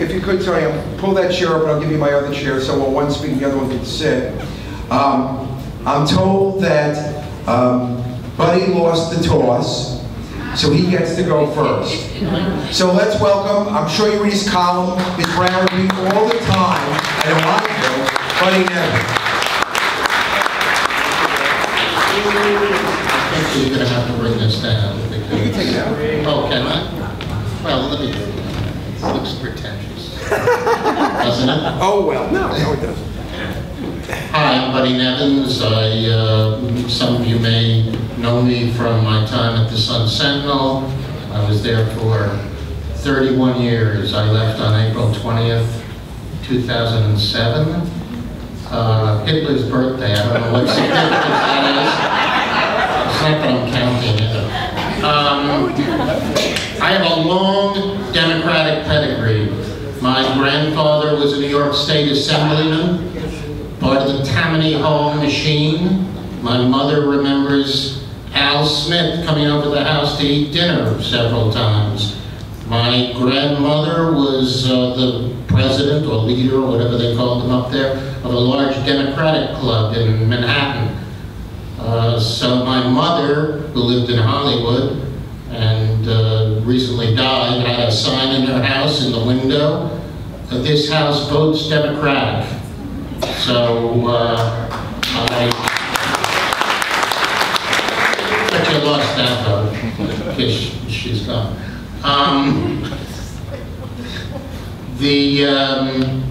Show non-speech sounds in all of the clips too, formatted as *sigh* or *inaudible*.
if you could, Tony, I'll pull that chair up and I'll give you my other chair, so while one's speaking, the other one can sit. Um, I'm told that um, Buddy lost the toss, so he gets to go first. So let's welcome, I'm sure you read his column, his Broward Beat all the time, and I want to, Buddy think you're gonna have to bring this down. You can take it out. Oh, can I? Well, let me, looks pretentious. *laughs* Doesn't it? Oh, well, no, no, it doesn't. Hi, I'm Buddy Nevins. I, uh, some of you may know me from my time at the Sun Sentinel. I was there for 31 years. I left on April 20th, 2007. Uh, Hitler's birthday, I don't know what significance that is. It's not that I'm counting it. Um, I have a long Democratic pedigree. My grandfather was a New York State Assemblyman, part of the Tammany Hall machine. My mother remembers Al Smith coming over to the house to eat dinner several times. My grandmother was uh, the president or leader or whatever they called them up there of a large Democratic club in Manhattan. Uh, so my mother, who lived in Hollywood recently died, had a sign in her house in the window, this house votes Democratic. So uh, I, lost that vote, because she's gone. Um, the, um,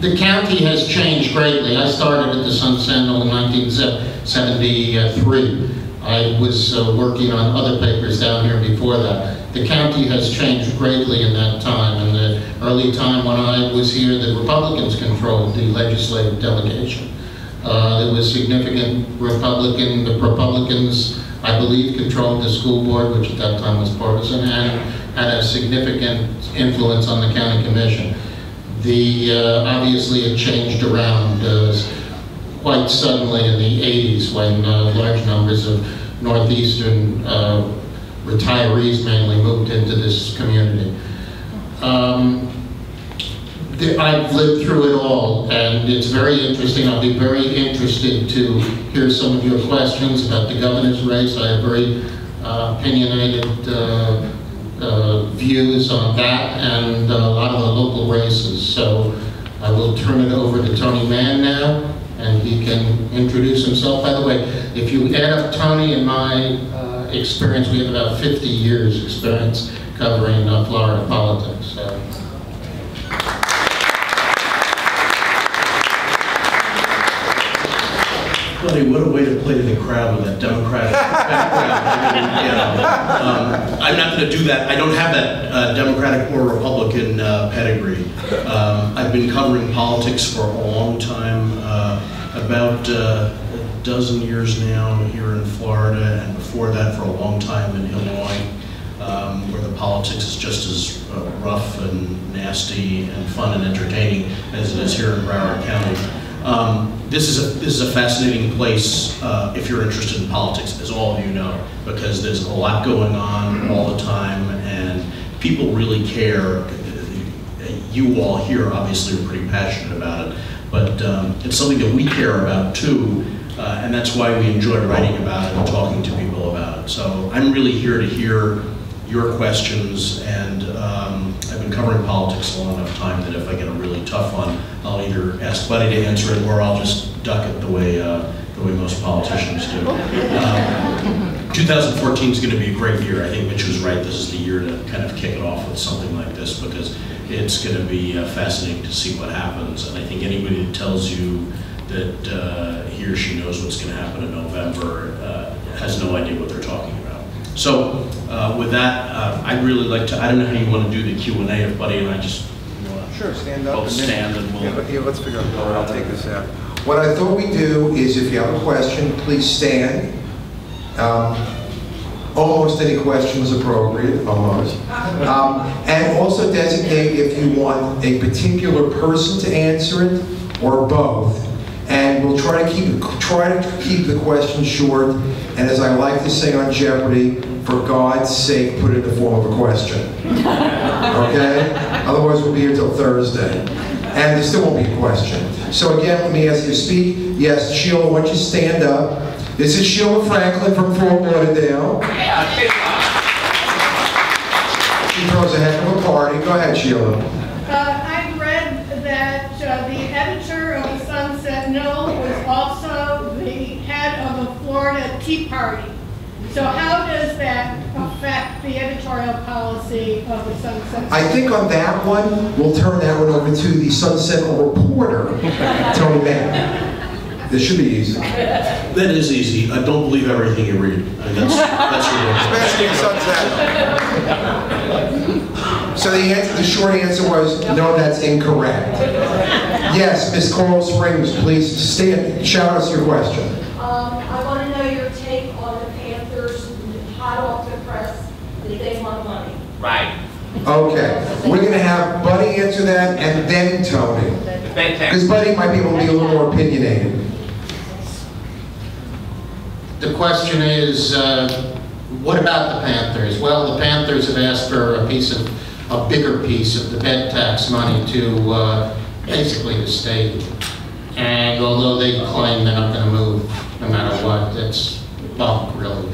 the county has changed greatly. I started at the Sun Sentinel in 1973. I was uh, working on other papers down here before that. The county has changed greatly in that time. In the early time when I was here, the Republicans controlled the legislative delegation. Uh, there was significant Republican, the Republicans, I believe, controlled the school board, which at that time was partisan, and had a significant influence on the county commission. The, uh, obviously it changed around uh, quite suddenly in the 80s when uh, large numbers of Northeastern uh, retirees mainly moved into this community. Um, I've lived through it all, and it's very interesting. I'll be very interested to hear some of your questions about the governor's race. I have very uh, opinionated uh, uh, views on that and a lot of the local races. So I will turn it over to Tony Man now, and he can introduce himself. By the way, if you add up Tony and my uh, experience, we have about 50 years' experience covering uh, Florida politics. So. What a way to play to the crowd with that Democratic background. I mean, know, um, I'm not going to do that. I don't have that uh, Democratic or Republican uh, pedigree. Um, I've been covering politics for a long time, uh, about uh, a dozen years now here in Florida, and before that for a long time in Illinois, um, where the politics is just as uh, rough and nasty and fun and entertaining as it is here in Broward County. Um, this is a this is a fascinating place uh, if you're interested in politics, as all of you know, because there's a lot going on all the time, and people really care. You all here obviously are pretty passionate about it, but um, it's something that we care about too, uh, and that's why we enjoy writing about it and talking to people about it. So I'm really here to hear your questions, and um, I've been covering politics a long enough time that if I get a tough one, I'll either ask Buddy to answer it, or I'll just duck it the way uh, the way most politicians do. Um, 2014 is going to be a great year. I think Mitch was right. This is the year to kind of kick it off with something like this because it's going to be uh, fascinating to see what happens. And I think anybody that tells you that uh, he or she knows what's going to happen in November uh, has no idea what they're talking about. So uh, with that, uh, I'd really like to, I don't know how you want to do the Q and A if Buddy and I just Sure, stand up. both and then- stand and we'll. but- yeah, let's figure out, how I'll take this out. What I thought we'd do is if you have a question, please stand. Um, Almost any question is appropriate, almost. Um, And also designate if you want a particular person to answer it or both. And we'll try to keep, try to keep the questions short, and as I like to say on Jeopardy, for God's sake, put it in the form of a question. *laughs* Okay? Otherwise, we'll be here till Thursday. And there still won't be a question. So again, let me ask you to speak. Yes, Sheila, why don't you stand up? This is Sheila Franklin from Fort Lauderdale. She throws a heck of a party. Go ahead, Sheila. Uh, I read that uh, the editor of the Sun Sentinel was also the head of the Florida Tea Party. So how does that affect the editorial policy of the Sunset? I think on that one, we'll turn that one over to the Sun Sunset reporter, *laughs* Tony Man. This should be easy. That is easy. I don't believe everything you read. I mean, that's, that's ridiculous. *laughs* Sunset. So the answer, the short answer was, no, that's incorrect. Yes, Ms. Coral Springs, please stand, shout us your question. Um, I want to know your take on the Panthers hot off the press that they want money. Right. Okay, we're gonna have Buddy answer that and then Tony. Because Buddy might be able to be a little more opinionated. The question is, uh, what about the Panthers? Well, the Panthers have asked for a piece of, a bigger piece of the bed tax money to, uh, basically the state. And although they claim they're not gonna move no matter what, that's bunk, really.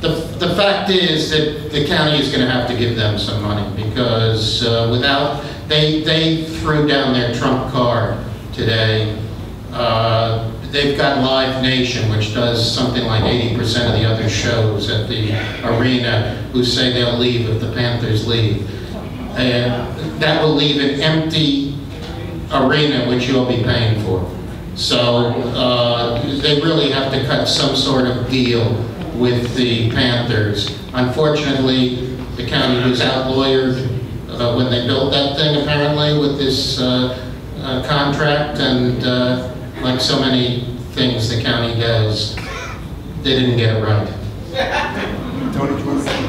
The, the fact is that the county is gonna have to give them some money, because uh, without, they, they threw down their trump card today. Uh, They've got Live Nation, which does something like 80% of the other shows at the arena, who say they'll leave if the Panthers leave. And that will leave an empty arena, which you'll be paying for. So uh, they really have to cut some sort of deal with the Panthers. Unfortunately, the county was outlawyered uh, when they built that thing, apparently, with this uh, uh, contract, and uh, like so many things the county does, they didn't get it right. Tony, do you want to?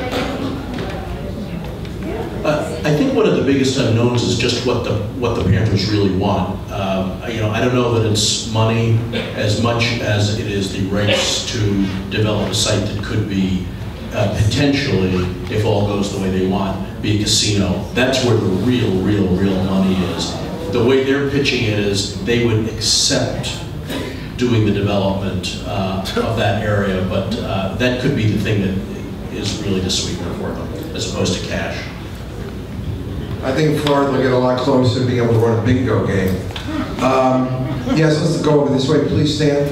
I think one of the biggest unknowns is just what the, what the Panthers really want. Um, You know, I don't know that it's money as much as it is the race to develop a site that could be uh, potentially, if all goes the way they want, be a casino. That's where the real, real, real money is. The way they're pitching it is they would accept doing the development uh, of that area, but uh, that could be the thing that is really the sweetener for them, as opposed to cash. I think Florida will get a lot closer to being able to run a bingo game. Um, Yes, let's go over this way, please stand.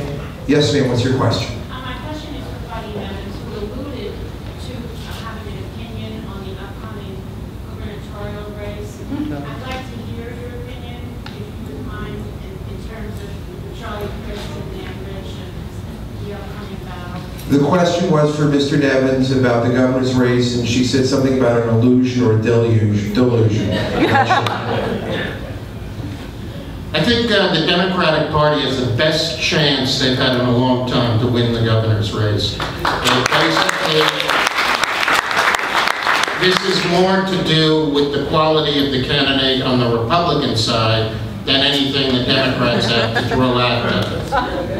Yes, ma'am, what's your question? Question is for Buddy Nevins, who alluded to uh, having an opinion on the upcoming gubernatorial race. I'd like to hear your opinion, if you would mind, in in terms of Charlie Crist and Nan Rich and the upcoming battle. The question was for Mr. Nevins about the governor's race, and she said something about an illusion or a deluge, delusion. I think uh, the Democratic Party has the best chance they've had in a long time to win the governor's race. This is more to do with the quality of the candidate on the Republican side than anything the Democrats have to throw at them.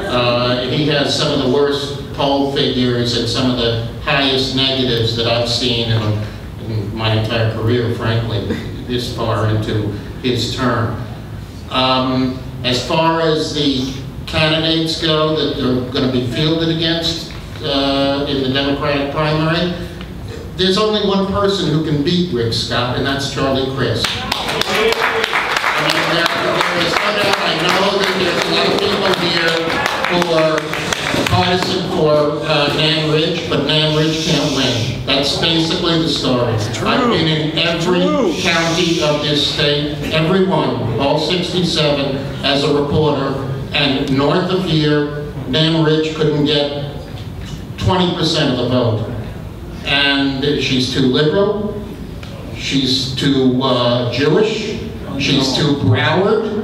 Uh, He has some of the worst poll figures and some of the highest negatives that I've seen in in my entire career, frankly, this far into his term. Um, As far as the candidates go that are going to be fielded against uh, in the Democratic primary, there's only one person who can beat Rick Scott, and that's Charlie Crist. I know that there's a lot of people here who are partisan for uh, Nan Rich, but Nan Rich can't win. That's basically the story. I've been in every county of this state, every one, all 67, as a reporter, and north of here, Nan Rich couldn't get 20% of the vote. And she's too liberal, she's too uh, Jewish, she's too Broward,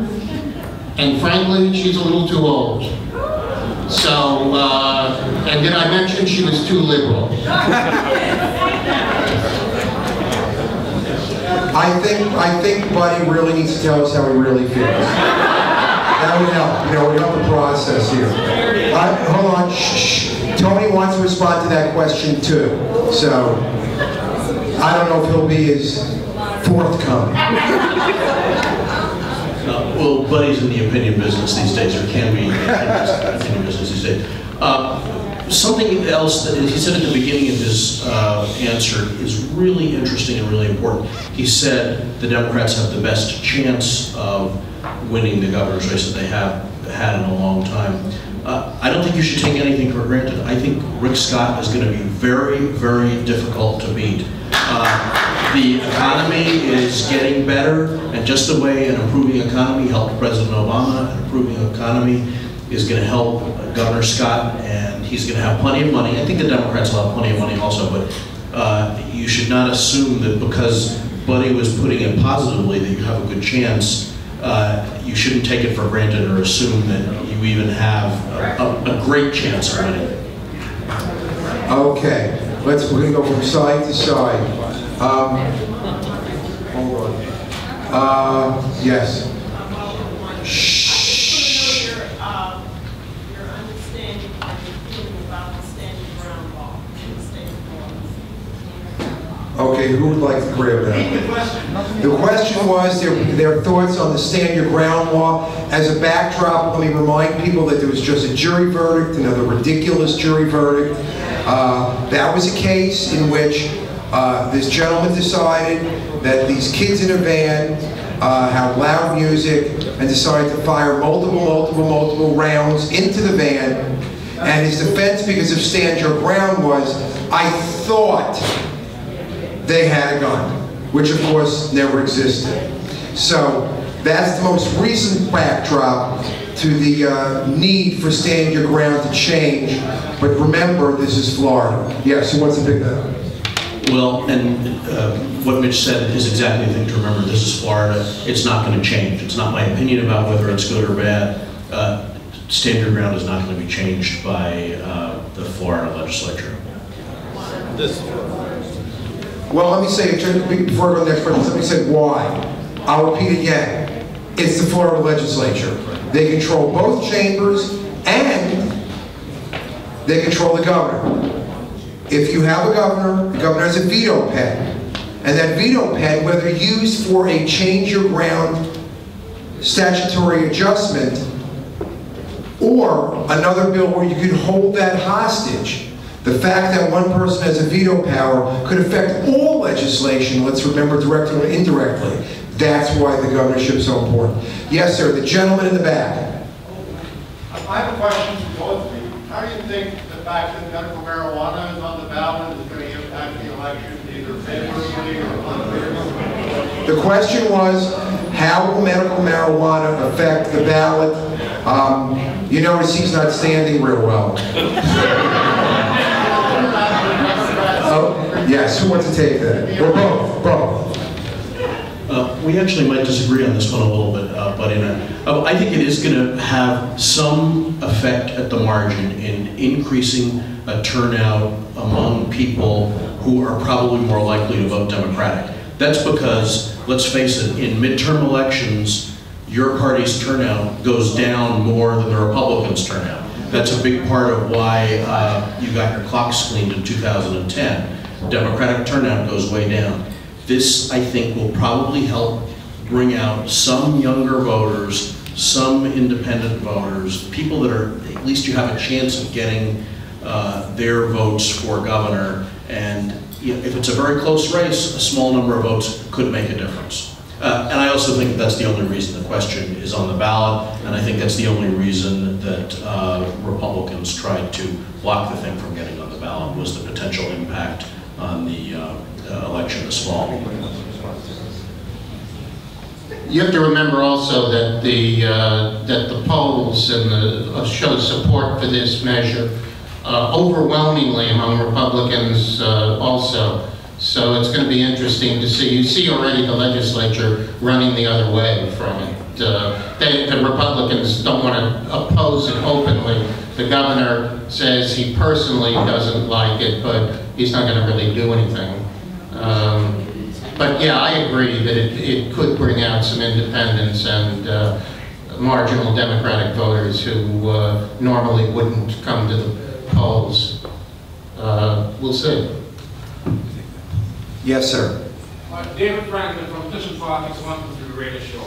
and frankly, she's a little too old. So, uh, and did I mention she was too liberal? I think, I think Buddy really needs to tell us how he really feels. That would help, you know, would help the process here. Uh, Hold on, shh, shh. Tony wants to respond to that question too, so I don't know if he'll be as forthcoming. Uh, Well, Buddy's in the opinion business these days, or can be in the opinion business these days. Uh, Something else that, he said at the beginning of his uh, answer is really interesting and really important. He said the Democrats have the best chance of winning the governor's race that they have had in a long time. Uh, I don't think you should take anything for granted. I think Rick Scott is going to be very, very difficult to beat. The economy is getting better, and just the way an improving economy helped President Obama, an improving economy is going to help Governor Scott, and he's going to have plenty of money. I think the Democrats will have plenty of money also, but uh, you should not assume that because Buddy was putting it positively that you have a good chance. Uh, You shouldn't take it for granted or assume that you even have a- a a great chance of winning. Okay, let's, we're gonna go from side to side. Um, Hold on. Uh, yes. Shh. Your, your understanding and your feeling about the standing ground law in the state of Florida. Okay, who would like to grab that? The question was their, their thoughts on the stand your ground law. As a backdrop, let me remind people that there was just a jury verdict, another ridiculous jury verdict. Uh, That was a case in which uh, this gentleman decided that these kids in a van uh, loud music and decided to fire multiple, multiple, multiple rounds into the van. And his defense, because of stand your ground, was, I thought they had a gun, which of course never existed. So that's the most recent backdrop to the uh, need for stand your ground to change. But remember, this is Florida. Yes, who wants to pick that up? Well, and uh, what Mitch said is exactly the thing to remember. This is Florida. It's not going to change. It's not my opinion about whether it's good or bad. Uh, Stand your ground is not going to be changed by uh, the Florida legislature. This. Well, let me say, it just before I go to the next question, let me say why. I'll repeat again. It's the Florida legislature. They control both chambers and they control the governor. If you have a governor, the governor has a veto pen. And that veto pen, whether used for a change your ground statutory adjustment or another bill where you could hold that hostage, the fact that one person has a veto power could affect all legislation, let's remember directly or indirectly. That's why the governorship is so important. Yes, sir, the gentleman in the back. I have a question for both of you. How do you think the fact that medical marijuana is on the ballot is going to impact the election either favorably or unfavorably? The question was, how will medical marijuana affect the ballot? Um, You notice he's not standing real well. Oh, yes, who wants to take that? Or both, both. Uh, We actually might disagree on this one a little bit, uh, Buddy and I. Uh, I think it is going to have some effect at the margin in increasing a turnout among people who are probably more likely to vote Democratic. That's because, let's face it, in midterm elections, your party's turnout goes down more than the Republicans' turnout. That's a big part of why uh, you got your clocks cleaned in 2010. Democratic turnout goes way down. This, I think, will probably help bring out some younger voters, some independent voters, people that are, at least you have a chance of getting uh, their votes for governor. And you know, if it's a very close race, a small number of votes could make a difference. Uh, And I also think that's the only reason the question is on the ballot, and I think that's the only reason that uh, Republicans tried to block the thing from getting on the ballot was the potential impact on the uh, uh, election this fall. You have to remember also that the, that the polls and the, show support for this measure uh, overwhelmingly among Republicans uh, also. So it's going to be interesting to see. You see already the legislature running the other way from it. Uh, they, the Republicans don't want to oppose it openly. The governor says he personally doesn't like it, but he's not going to really do anything. Um, but yeah, I agree that it, it could bring out some independents and uh, marginal Democratic voters who uh, normally wouldn't come to the polls. Uh, We'll see. Yes, sir. Uh, David Franklin from Fisher Park is one to the radio show.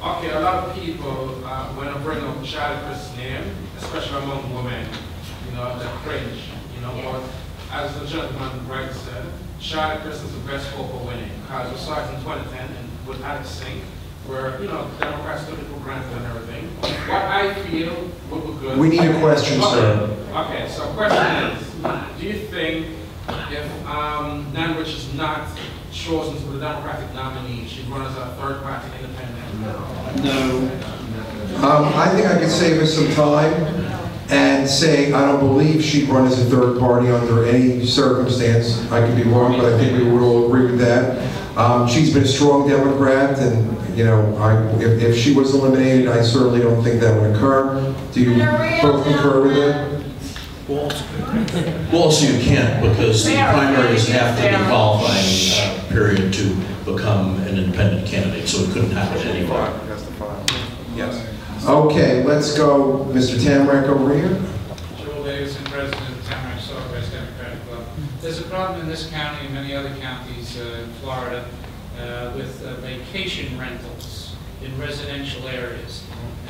Okay, a lot of people, uh, when I bring up Charlie Crist's name, especially among women, you know, they cringe, you know, but as the gentleman right said, Charlie Crist is the best hope for winning, because we saw it in 2010 and with Alex Sink, where, you know, Democrats took it for granted and everything. What I feel would be good. We need a question, sir. Okay, so question is, do you think if um, Nan Rich is not chosen to be the Democratic nominee, she'd run as a third party independent? No. Um, I think I could save us some time and say, I don't believe she'd run as a third party under any circumstance. I could be wrong, but I think we would all agree with that. Um, she's been a strong Democrat, and, you know, I, if, if she was eliminated, I certainly don't think that would occur. Do you both concur with that? Well, well, also you can't, because the primaries have to be qualifying uh, period to become an independent candidate, so it couldn't happen anywhere. Yes. Okay, let's go, Mr. Tamarac over here. Joel Davidson, President of the Tamarac Sawgrass Democratic Club. There's a problem in this county and many other counties uh, in Florida with uh, vacation rentals in residential areas.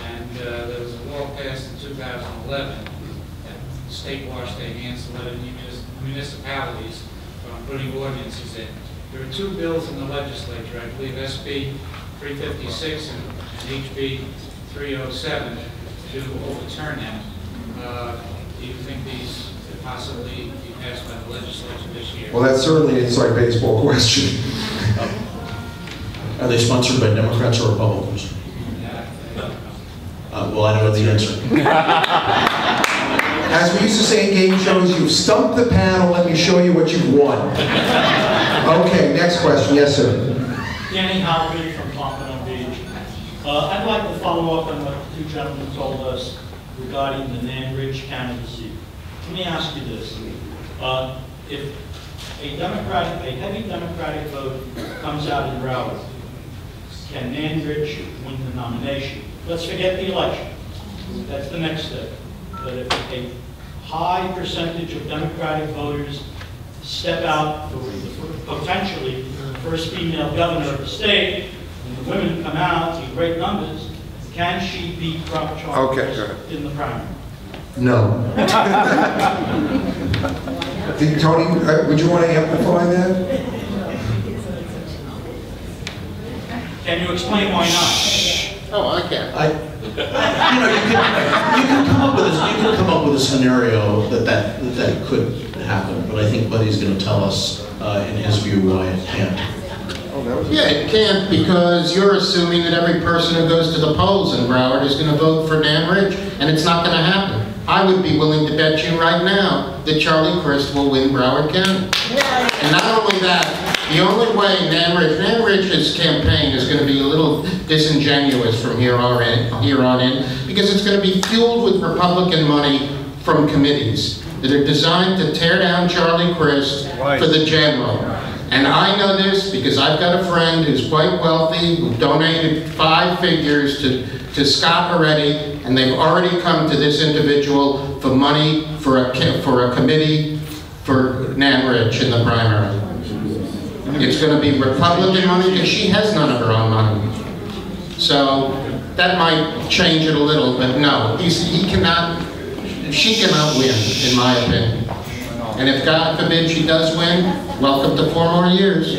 And uh, there was a law passed in 2011 that state washed their hands letting munis- municipalities from putting ordinances in. There are two bills in the legislature, I believe SB 356 and and HB 307 to overturn that. Uh, Do you think these could possibly be passed by the legislature this year? Well, that's certainly an inside baseball question. Are they sponsored by Democrats or Republicans? Uh, Well, I don't know the answer. *laughs* As we used to say in game shows, you've stumped the panel, let me show you what you've won. Okay, next question, yes, sir. Danny Halpern from Pompano Beach. Uh, I'd like to follow up on what the two gentlemen told us regarding the Nan Rich candidacy. Let me ask you this. Uh, If a Democratic, a heavy Democratic vote comes out in Broward, can Nan Rich win the nomination? Let's forget the election. That's the next step. But if a high percentage of Democratic voters step out for the- potentially the first female governor of the state, and the women come out in great numbers, can she beat Trump Okay, Chalmers go in the primary? No. *laughs* Tony, uh, would you want to amplify that? Can you explain why not? Oh, I can. I, you know, you can, you can come up with, a- you can come up with a scenario that that, that that could happen, but I think Buddy's gonna tell us, uh, in his view, why it can't. Yeah, it can't because you're assuming that every person who goes to the polls in Broward is going to vote for Nan Rich, and it's not going to happen. I would be willing to bet you right now that Charlie Crist will win Broward County. And not only that, the only way Nan Rich's campaign is going to be a little disingenuous from here on in, here on in, because it's going to be fueled with Republican money from committees that are designed to tear down Charlie Crist for the general. And I know this because I've got a friend who's quite wealthy, who donated five figures to, to Scott Moretti, and they've already come to this individual for money for a, for a committee for Nan Rich in the primary. It's gonna be Republican money, because she has none of her own money. So, that might change it a little, but no, he cannot, she cannot win, in my opinion. And if God forbid she does win, welcome to four more years.